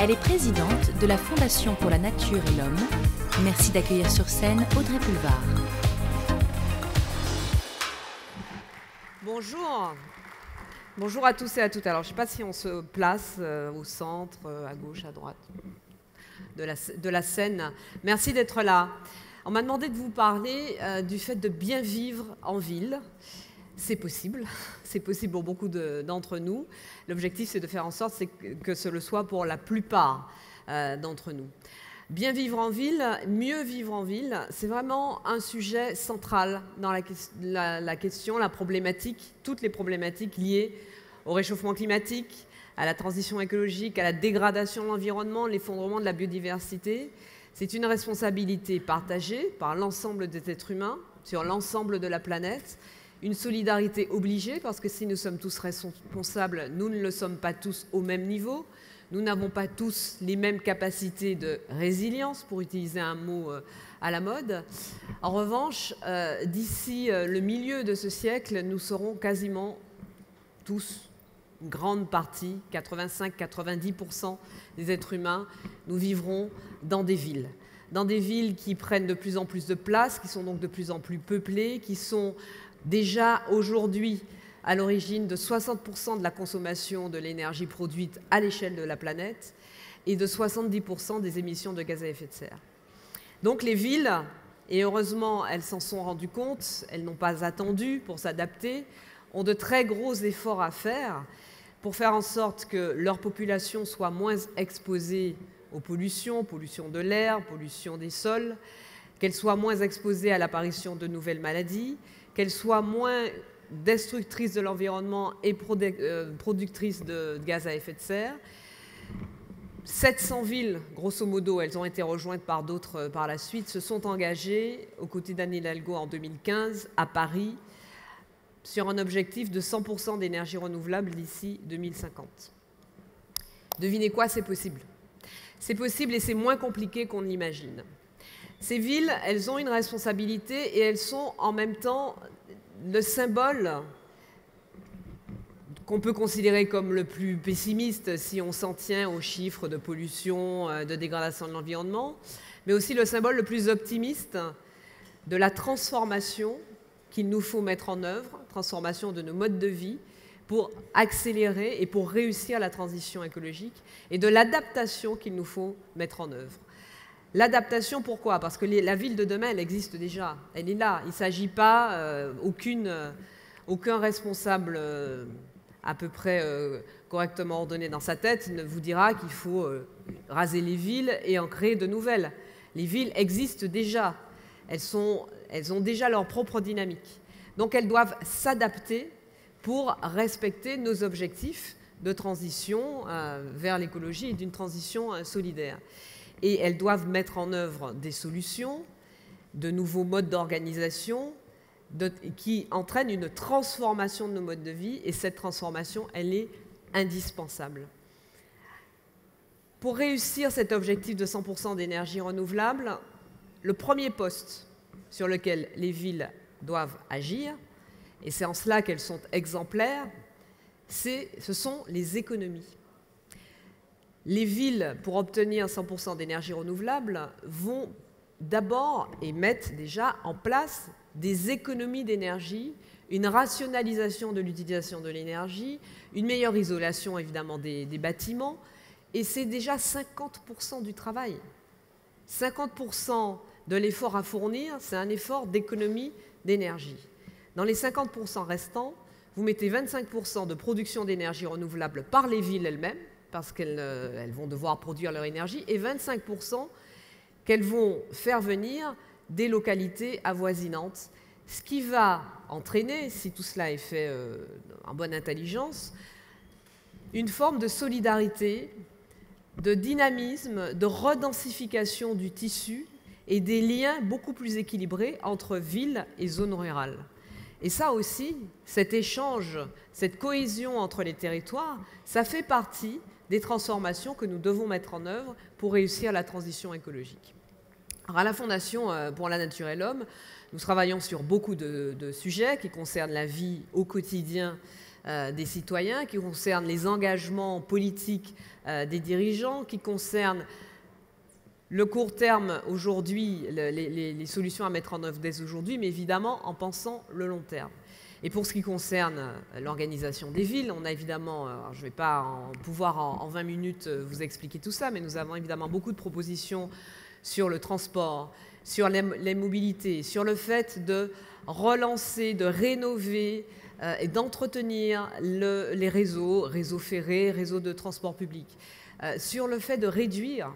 Elle est présidente de la Fondation pour la Nature et l'Homme. Merci d'accueillir sur scène Audrey Pulvar. Bonjour. Bonjour à tous et à toutes. Alors, je ne sais pas si on se place euh, au centre, euh, à gauche, à droite de la, scène. Merci d'être là. On m'a demandé de vous parler euh, du fait de bien vivre en ville. C'est possible, c'est possible pour beaucoup d'entre nous. L'objectif, c'est de faire en sorte que ce le soit pour la plupart euh, d'entre nous. Bien vivre en ville, mieux vivre en ville, c'est vraiment un sujet central dans la, la, question, la problématique, toutes les problématiques liées au réchauffement climatique, à la transition écologique, à la dégradation de l'environnement, l'effondrement de la biodiversité. C'est une responsabilité partagée par l'ensemble des êtres humains sur l'ensemble de la planète une solidarité obligée, parce que si nous sommes tous responsables, nous ne le sommes pas tous au même niveau. Nous n'avons pas tous les mêmes capacités de résilience, pour utiliser un mot euh, à la mode. En revanche, euh, d'ici euh, le milieu de ce siècle, nous serons quasiment tous, une grande partie, 85-90% des êtres humains, nous vivrons dans des villes. Dans des villes qui prennent de plus en plus de place, qui sont donc de plus en plus peuplées, qui sont déjà aujourd'hui à l'origine de 60% de la consommation de l'énergie produite à l'échelle de la planète et de 70% des émissions de gaz à effet de serre. Donc les villes, et heureusement elles s'en sont rendues compte, elles n'ont pas attendu pour s'adapter, ont de très gros efforts à faire pour faire en sorte que leur population soit moins exposée aux pollutions, pollution de l'air, pollution des sols, qu'elle soit moins exposée à l'apparition de nouvelles maladies, qu'elle soit moins destructrice de l'environnement et euh, productrice de gaz à effet de serre. 700 villes, grosso modo, elles ont été rejointes par d'autres euh, par la suite, se sont engagées aux côtés d'Anne Hidalgo en 2015 à Paris sur un objectif de 100% d'énergie renouvelable d'ici 2050. Devinez quoi, c'est possible. C'est possible et c'est moins compliqué qu'on l'imagine. Ces villes, elles ont une responsabilité et elles sont en même temps le symbole qu'on peut considérer comme le plus pessimiste si on s'en tient aux chiffres de pollution, euh, de dégradation de l'environnement, mais aussi le symbole le plus optimiste de la transformation qu'il nous faut mettre en œuvre, transformation de nos modes de vie, pour accélérer et pour réussir la transition écologique, et de l'adaptation qu'il nous faut mettre en œuvre. L'adaptation, pourquoi? Parce que la ville de demain, elle existe déjà. Elle est là. Il ne s'agit pas, euh, euh, aucun responsable euh, à peu près correctement ordonné dans sa tête ne vous dira qu'il faut raser les villes et en créer de nouvelles. Les villes existent déjà. Elles ont déjà leur propre dynamique. Donc elles doivent s'adapter pour respecter nos objectifs de transition vers l'écologie et d'une transition solidaire et elles doivent mettre en œuvre des solutions, de nouveaux modes d'organisation qui entraînent une transformation de nos modes de vie et cette transformation, elle est indispensable. Pour réussir cet objectif de 100% d'énergie renouvelable, le premier poste sur lequel les villes doivent agir, et c'est en cela qu'elles sont exemplaires, ce sont les économies les villes, pour obtenir 100% d'énergie renouvelable, vont d'abord et mettent déjà en place des économies d'énergie, une rationalisation de l'utilisation de l'énergie, une meilleure isolation évidemment des, bâtiments, et c'est déjà 50% du travail. 50% de l'effort à fournir, c'est un effort d'économie d'énergie. Dans les 50% restants, vous mettez 25% de production d'énergie renouvelable par les villes elles-mêmes, parce qu'elles euh, vont devoir produire leur énergie, et 25% qu'elles vont faire venir des localités avoisinantes, ce qui va entraîner, si tout cela est fait euh, en bonne intelligence, une forme de solidarité, de dynamisme, de redensification du tissu et des liens beaucoup plus équilibrés entre villes et zones rurales. Et ça aussi, cet échange, cette cohésion entre les territoires, ça fait partie des transformations que nous devons mettre en œuvre pour réussir la transition écologique. Alors à la Fondation euh, pour la nature et l'homme, nous travaillons sur beaucoup de, sujets qui concernent la vie au quotidien des citoyens, qui concerne les engagements politiques des dirigeants, qui concerne le court terme aujourd'hui, les, solutions à mettre en œuvre dès aujourd'hui, mais évidemment en pensant le long terme. Et pour ce qui concerne euh, l'organisation des villes, on a évidemment, euh, je ne vais pas pouvoir en, 20 minutes euh, vous expliquer tout ça, mais nous avons évidemment beaucoup de propositions sur le transport, sur les, mobilités, sur le fait de relancer, de rénover et d'entretenir les réseaux, réseaux ferrés, réseaux de transport public, sur le fait de réduire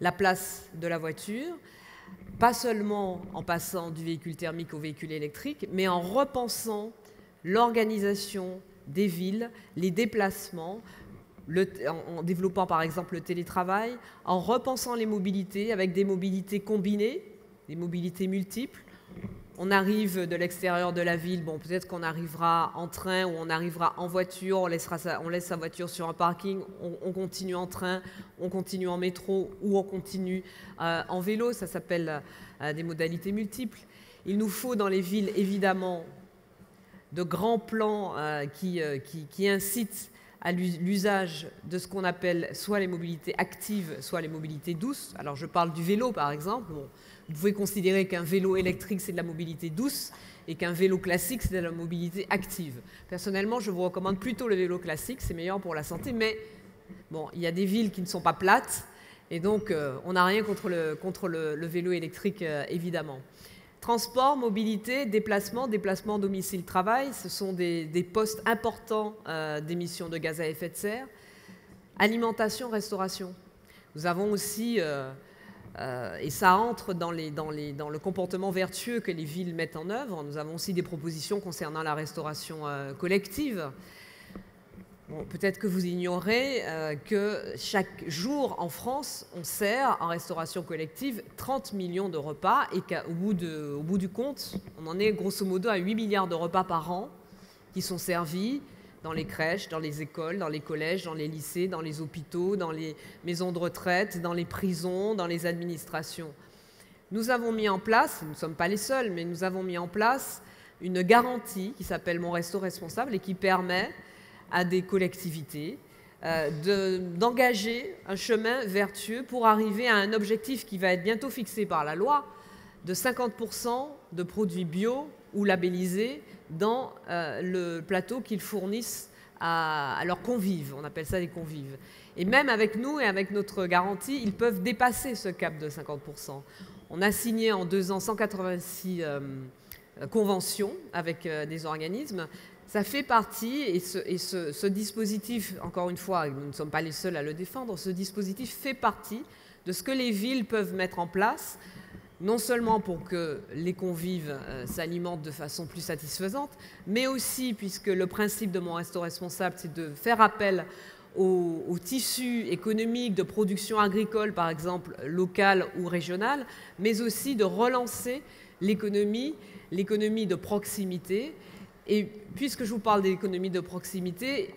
la place de la voiture, pas seulement en passant du véhicule thermique au véhicule électrique, mais en repensant l'organisation des villes, les déplacements, en, développant par exemple le télétravail, en repensant les mobilités avec des mobilités combinées, des mobilités multiples, on arrive de l'extérieur de la ville, bon, peut-être qu'on arrivera en train ou on arrivera en voiture, on, laissera on laisse sa voiture sur un parking, on, continue en train, on continue en métro ou on continue euh, en vélo, ça s'appelle euh, des modalités multiples. Il nous faut dans les villes, évidemment, de grands plans euh, qui, qui, incitent à l'usage de ce qu'on appelle soit les mobilités actives, soit les mobilités douces. Alors je parle du vélo par exemple. Vous pouvez considérer qu'un vélo électrique, c'est de la mobilité douce et qu'un vélo classique, c'est de la mobilité active. Personnellement, je vous recommande plutôt le vélo classique, c'est meilleur pour la santé, mais bon, il y a des villes qui ne sont pas plates, et donc euh, on n'a rien contre le, contre le, vélo électrique, euh, évidemment. Transport, mobilité, déplacement, déplacement domicile-travail, ce sont des, postes importants euh, d'émissions de gaz à effet de serre. Alimentation, restauration. Nous avons aussi euh, et ça entre dans, le comportement vertueux que les villes mettent en œuvre. Nous avons aussi des propositions concernant la restauration euh, Peut-être que vous ignorez euh, que chaque jour en France, on sert en restauration collective 30 millions de repas et qu'au bout, bout du compte, on en est grosso modo à 8 milliards de repas par an qui sont servis dans les crèches, dans les écoles, dans les collèges, dans les lycées, dans les hôpitaux, dans les maisons de retraite, dans les prisons, dans les administrations. Nous avons mis en place, nous ne sommes pas les seuls, mais nous avons mis en place une garantie qui s'appelle Mon Resto Responsable et qui permet à des collectivités euh, d'engager un chemin vertueux pour arriver à un objectif qui va être bientôt fixé par la loi de 50% de produits bio ou labellisés dans euh, le plateau qu'ils fournissent à, leurs convives. On appelle ça des convives. Et même avec nous et avec notre garantie, ils peuvent dépasser ce cap de 50%. On a signé en deux ans 186 euh, conventions avec des organismes. Ça fait partie, et, ce, dispositif, encore une fois, nous ne sommes pas les seuls à le défendre, ce dispositif fait partie de ce que les villes peuvent mettre en place non seulement pour que les convives euh, s'alimentent de façon plus satisfaisante, mais aussi puisque le principe de mon resto responsable, c'est de faire appel au, tissu économique de production agricole, par exemple locale ou régionale, mais aussi de relancer l'économie, l'économie de proximité. Et puisque je vous parle d'économie de proximité,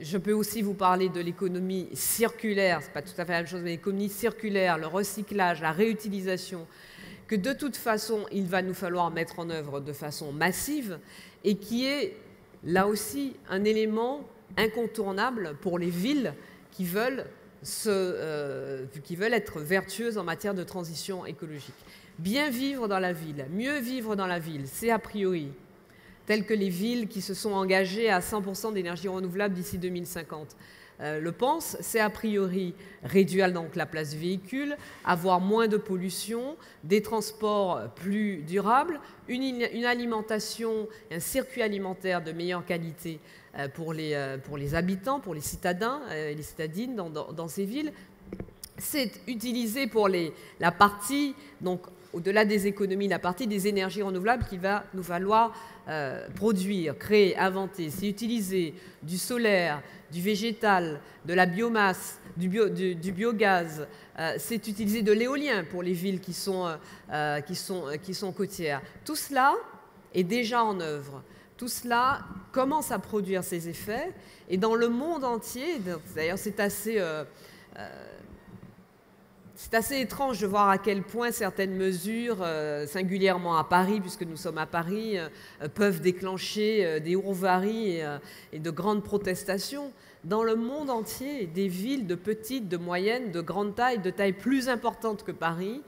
je peux aussi vous parler de l'économie circulaire, ce n'est pas tout à fait la même chose, mais l'économie circulaire, le recyclage, la réutilisation, que de toute façon, il va nous falloir mettre en œuvre de façon massive et qui est là aussi un élément incontournable pour les villes qui veulent, euh, qui veulent être vertueuses en matière de transition écologique. Bien vivre dans la ville, mieux vivre dans la ville, c'est a priori telles que les villes qui se sont engagées à 100% d'énergie renouvelable d'ici 2050. Euh, le pense, c'est a priori réduire donc la place véhicule, avoir moins de pollution, des transports plus durables, une, alimentation, un circuit alimentaire de meilleure qualité euh, pour, les, euh, pour les habitants, pour les citadins et les citadines dans, ces villes. C'est utilisé pour la partie donc au-delà des économies, la partie des énergies renouvelables qu'il va nous falloir euh, produire, créer, inventer. C'est utiliser du solaire, du végétal, de la biomasse, du, biogaz. Euh, c'est utiliser de l'éolien pour les villes euh, qui sont côtières. Tout cela est déjà en œuvre. Tout cela commence à produire ses effets. Et dans le monde entier, d'ailleurs c'est assez c'est assez étrange de voir à quel point certaines mesures, euh, singulièrement à Paris, puisque nous sommes à Paris, euh, peuvent déclencher des ourvaries et, de grandes protestations. Dans le monde entier, des villes de petite, de moyenne, de grande taille, de taille plus importante que Paris,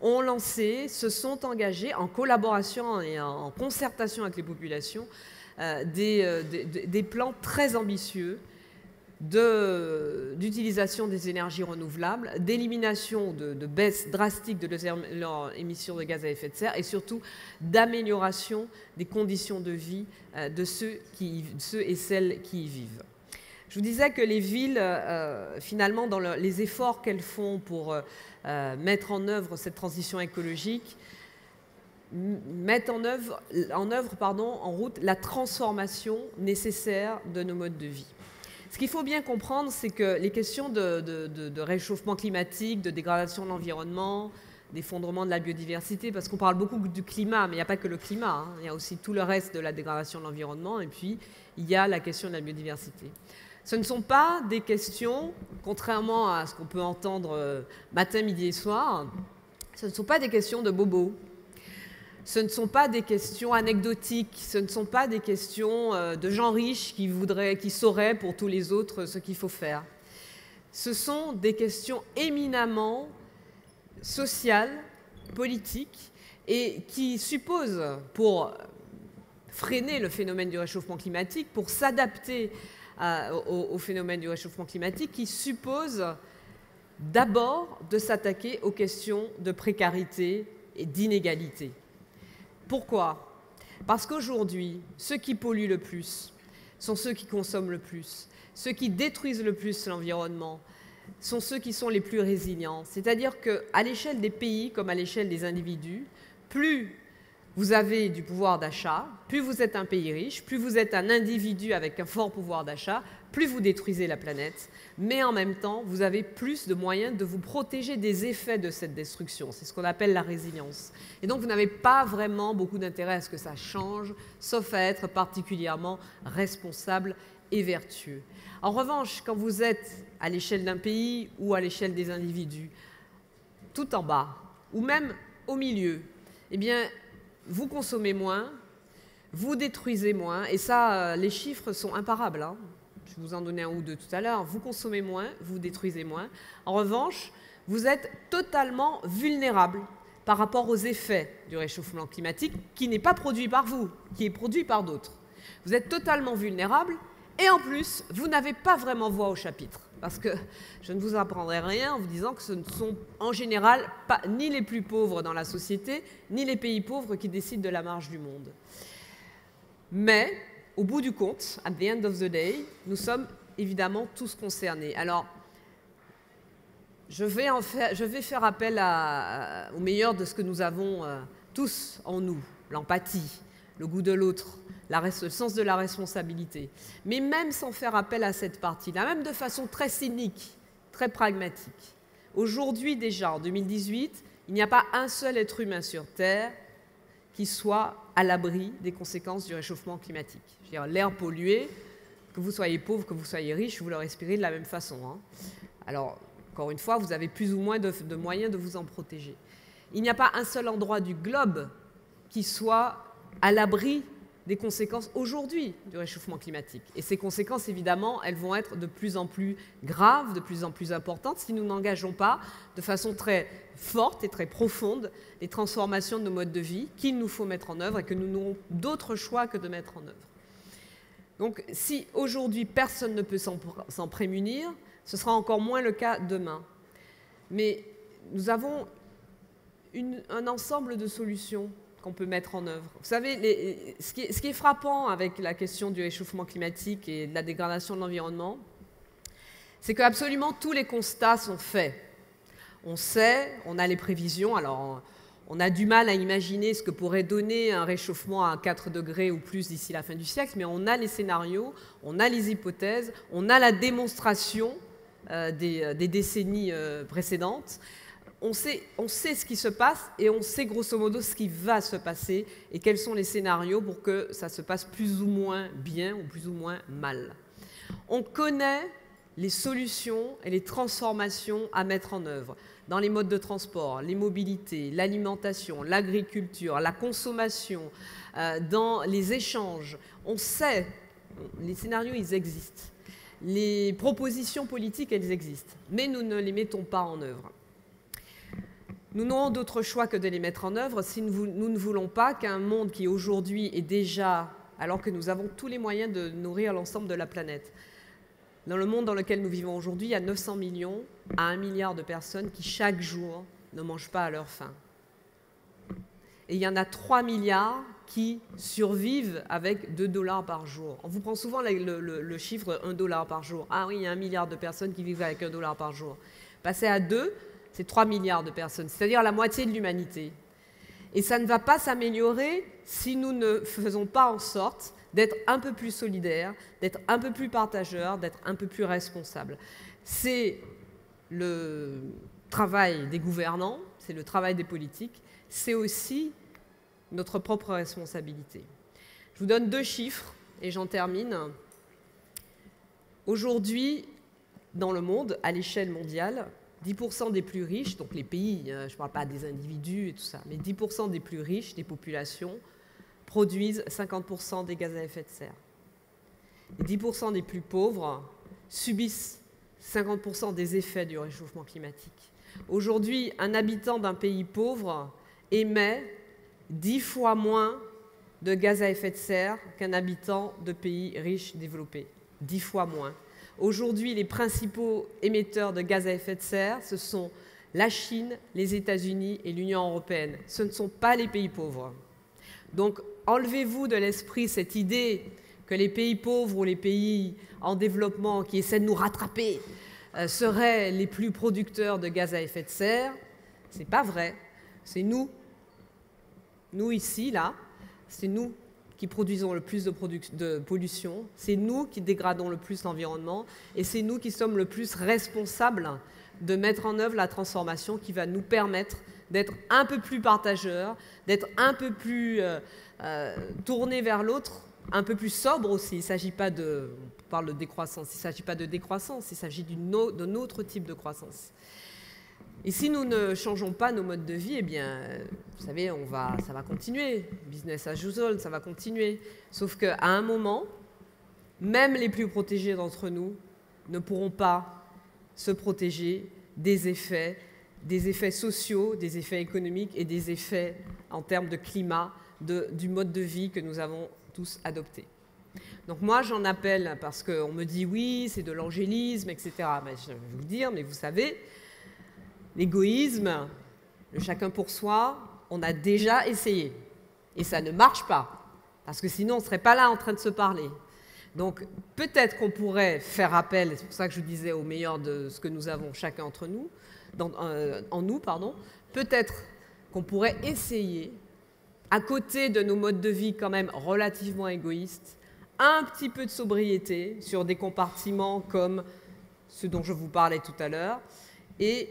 ont lancé, se sont engagés en collaboration et en concertation avec les populations, des plans très ambitieux d'utilisation des énergies renouvelables, d'élimination de, baisse drastique de leurs émissions de gaz à effet de serre et surtout d'amélioration des conditions de vie euh, de ceux, et celles qui y vivent. Je vous disais que les villes, euh, finalement, dans les efforts qu'elles font pour euh, mettre en œuvre cette transition écologique, mettent en œuvre, en route la transformation nécessaire de nos modes de vie. Ce qu'il faut bien comprendre, c'est que les questions de, réchauffement climatique, de dégradation de l'environnement, d'effondrement de la biodiversité, parce qu'on parle beaucoup du climat, mais il n'y a pas que le climat, hein. il y a aussi tout le reste de la dégradation de l'environnement, et puis il y a la question de la biodiversité. Ce ne sont pas des questions, contrairement à ce qu'on peut entendre euh, matin, midi et soir, ce ne sont pas des questions de bobos, ce ne sont pas des questions anecdotiques, ce ne sont pas des questions euh, de gens riches qui, voudraient, qui sauraient pour tous les autres ce qu'il faut faire. Ce sont des questions éminemment sociales, politiques, et qui supposent, pour freiner le phénomène du réchauffement climatique, pour s'adapter au, au, phénomène du réchauffement climatique, qui supposent d'abord de s'attaquer aux questions de précarité et d'inégalité. Pourquoi? Parce qu'aujourd'hui, ceux qui polluent le plus sont ceux qui consomment le plus. Ceux qui détruisent le plus l'environnement sont ceux qui sont les plus résilients. C'est-à-dire qu'à l'échelle des pays comme à l'échelle des individus, plus vous avez du pouvoir d'achat, plus vous êtes un pays riche, plus vous êtes un individu avec un fort pouvoir d'achat, plus vous détruisez la planète, mais en même temps, vous avez plus de moyens de vous protéger des effets de cette destruction. C'est ce qu'on appelle la résilience. Et donc, vous n'avez pas vraiment beaucoup d'intérêt à ce que ça change, sauf à être particulièrement responsable et vertueux. En revanche, quand vous êtes à l'échelle d'un pays ou à l'échelle des individus, tout en bas, ou même au milieu, eh bien, vous consommez moins, vous détruisez moins, et ça, euh, les chiffres sont imparables. Hein je vous en donnais un ou deux tout à l'heure, vous consommez moins, vous détruisez moins. En revanche, vous êtes totalement vulnérable par rapport aux effets du réchauffement climatique qui n'est pas produit par vous, qui est produit par d'autres. Vous êtes totalement vulnérable et en plus, vous n'avez pas vraiment voix au chapitre. Parce que je ne vous apprendrai rien en vous disant que ce ne sont en général ni les plus pauvres dans la société, ni les pays pauvres qui décident de la marge du monde. Mais au bout du compte, at the end of the day, nous sommes évidemment tous concernés. Alors, je vais, faire, appel au meilleur de ce que nous avons euh, tous en nous, l'empathie, le goût de l'autre, le sens de la responsabilité. Mais même sans faire appel à cette partie-là, même de façon très cynique, très pragmatique, aujourd'hui déjà, en 2018, il n'y a pas un seul être humain sur Terre qui soit à l'abri des conséquences du réchauffement climatique. L'air pollué, que vous soyez pauvre, que vous soyez riche, vous le respirez de la même façon. Hein. Alors, encore une fois, vous avez plus ou moins de, de moyens de vous en protéger. Il n'y a pas un seul endroit du globe qui soit à l'abri des conséquences aujourd'hui du réchauffement climatique. Et ces conséquences, évidemment, elles vont être de plus en plus graves, de plus en plus importantes si nous n'engageons pas de façon très forte et très profonde les transformations de nos modes de vie qu'il nous faut mettre en œuvre et que nous n'aurons d'autre choix que de mettre en œuvre. Donc si aujourd'hui personne ne peut s'en prémunir, ce sera encore moins le cas demain. Mais nous avons un ensemble de solutions qu'on peut mettre en œuvre. Vous savez, ce, qui est, frappant avec la question du réchauffement climatique et de la dégradation de l'environnement, c'est que absolument tous les constats sont faits. On sait, on a les prévisions, alors on a du mal à imaginer ce que pourrait donner un réchauffement à 4 degrés ou plus d'ici la fin du siècle, mais on a les scénarios, on a les hypothèses, on a la démonstration euh, des, des, décennies euh, précédentes on sait, ce qui se passe et on sait grosso modo ce qui va se passer et quels sont les scénarios pour que ça se passe plus ou moins bien ou plus ou moins mal. On connaît les solutions et les transformations à mettre en œuvre. dans les modes de transport, les mobilités, l'alimentation, l'agriculture, la consommation, euh, dans les échanges. On sait, les scénarios, ils existent. Les propositions politiques, elles existent. Mais nous ne les mettons pas en œuvre. Nous n'aurons d'autre choix que de les mettre en œuvre si nous, ne voulons pas qu'un monde qui aujourd'hui est déjà, alors que nous avons tous les moyens de nourrir l'ensemble de la planète, dans le monde dans lequel nous vivons aujourd'hui, il y a 900 millions à 1 milliard de personnes qui chaque jour ne mangent pas à leur faim. Et il y en a 3 milliards qui survivent avec 2 dollars par jour. On vous prend souvent le, chiffre 1 dollar par jour. Ah oui, il y a 1 milliard de personnes qui vivent avec 1 dollar par jour. Passer à 2, c'est 3 milliards de personnes, c'est-à-dire la moitié de l'humanité. Et ça ne va pas s'améliorer si nous ne faisons pas en sorte d'être un peu plus solidaires, d'être un peu plus partageurs, d'être un peu plus responsables. C'est le travail des gouvernants, c'est le travail des politiques, c'est aussi notre propre responsabilité. Je vous donne deux chiffres et j'en termine. Aujourd'hui, dans le monde, à l'échelle mondiale, 10% des plus riches, donc les pays, hein, je ne parle pas des individus et tout ça, mais 10% des plus riches des populations produisent 50% des gaz à effet de serre. Et 10% des plus pauvres subissent 50% des effets du réchauffement climatique. Aujourd'hui, un habitant d'un pays pauvre émet 10 fois moins de gaz à effet de serre qu'un habitant de pays riches développés. 10 fois moins. Aujourd'hui, les principaux émetteurs de gaz à effet de serre, ce sont la Chine, les États-Unis et l'Union européenne. Ce ne sont pas les pays pauvres. Donc, enlevez-vous de l'esprit cette idée que les pays pauvres ou les pays en développement qui essaient de nous rattraper euh, seraient les plus producteurs de gaz à effet de serre. Ce n'est pas vrai. C'est nous, nous ici, là, c'est nous qui produisons le plus de, pollution, c'est nous qui dégradons le plus l'environnement et c'est nous qui sommes le plus responsables de mettre en œuvre la transformation qui va nous permettre d'être un peu plus partageurs, d'être un peu plus euh, euh, tournés vers l'autre, un peu plus sobre aussi. Il ne s'agit pas de, on parle de décroissance, il ne s'agit pas de décroissance, il s'agit d'un autre type de croissance. Et si nous ne changeons pas nos modes de vie, eh bien, vous savez, on va, ça va continuer. Business as usual, ça va continuer. Sauf qu'à un moment, même les plus protégés d'entre nous ne pourront pas se protéger des effets, des effets sociaux, des effets économiques et des effets en termes de climat du mode de vie que nous avons tous adopté. Donc moi, j'en appelle parce qu'on me dit oui, c'est de l'angélisme, etc. Mais je vais vous le dire, mais vous savez, l'égoïsme, le chacun pour soi, on a déjà essayé. Et ça ne marche pas. Parce que sinon, on ne serait pas là en train de se parler. Donc peut-être qu'on pourrait faire appel, c'est pour ça que je disais au meilleur de ce que nous avons chacun entre nous, euh, en nous, pardon, peut-être qu'on pourrait essayer, à côté de nos modes de vie quand même relativement égoïstes, un petit peu de sobriété sur des compartiments comme ceux dont je vous parlais tout à l'heure, et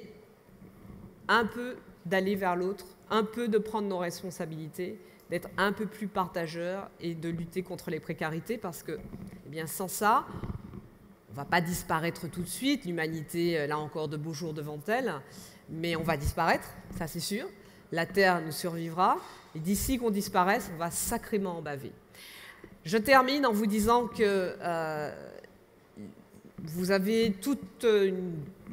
un peu d'aller vers l'autre, un peu de prendre nos responsabilités, d'être un peu plus partageurs et de lutter contre les précarités parce que, eh bien, sans ça, on ne va pas disparaître tout de suite. L'humanité, euh, là encore, de beaux jours devant elle, mais on va disparaître, ça c'est sûr. La Terre nous survivra, et d'ici qu'on disparaisse, on va sacrément en baver. Je termine en vous disant que euh, vous avez tout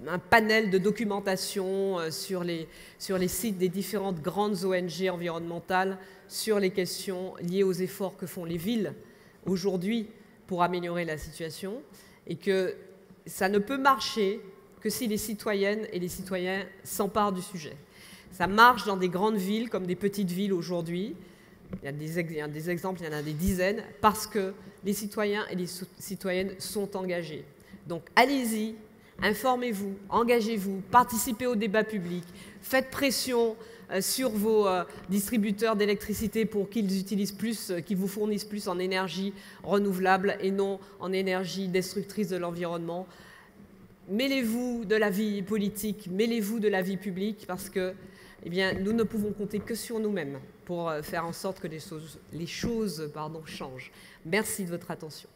un panel de documentation euh, sur les, sites des différentes grandes ONG environnementales sur les questions liées aux efforts que font les villes aujourd'hui pour améliorer la situation et que ça ne peut marcher que si les citoyennes et les citoyens s'emparent du sujet. Ça marche dans des grandes villes comme des petites villes aujourd'hui. Il y a il y a des exemples, il y en a des dizaines, parce que les citoyens et les citoyennes sont engagés. Donc allez-y, informez-vous, engagez-vous, participez au débat public, faites pression euh, sur vos euh, distributeurs d'électricité pour qu'ils utilisent plus, euh, qu'ils vous fournissent plus en énergie renouvelable et non en énergie destructrice de l'environnement. Mêlez-vous de la vie politique, mêlez-vous de la vie publique parce que eh bien, nous ne pouvons compter que sur nous-mêmes pour faire en sorte que les choses, les choses changent. Merci de votre attention.